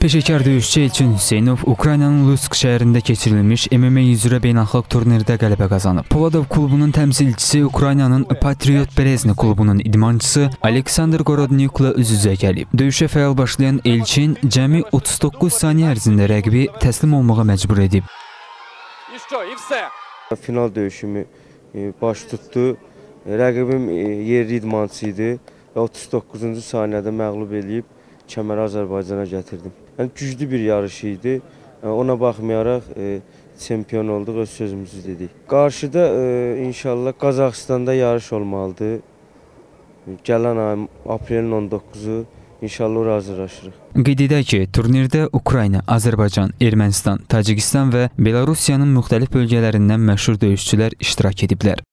Peşəkar döyüşçü Elçin Hüseynov Ukraynanın Lutsk şəhərində keçirilmiş MMA üzrə beynəlxalq turnirdə qələbə qazanıb. Poladov klubunun təmsilçisi Ukraynanın Patriot Berezny klubunun idmançısı Aleksandr Gorodnyukla üz-üzə gəlib. Döyüşə fəal başlayan Elçin cəmi 39 saniyə ərzində rəqibi təslim olmağa məcbur edib. Final döyüşümü e, baş tutdu. Rəqibim e, yerli idmançı idi və 39-cu saniyədə məğlub eləyib kəməri Azərbaycana gətirdim. Yəni güclü bir yarış idi. E, Ona baxmayaraq e, çempion olduq, öz sözümüzü dedik. Qarşıda e, inşallah Qazaxıstanda yarış olmalıdır. Gələn ay aprelin 19-u inşallah ora hazırlaşırıq. Qeyd edək ki, turnirdə Ukrayna, Azərbaycan, Ermənistan, Tacikistan və Belarusiyanın müxtəlif bölgələrindən məşhur döyüşçülər iştirak ediblər.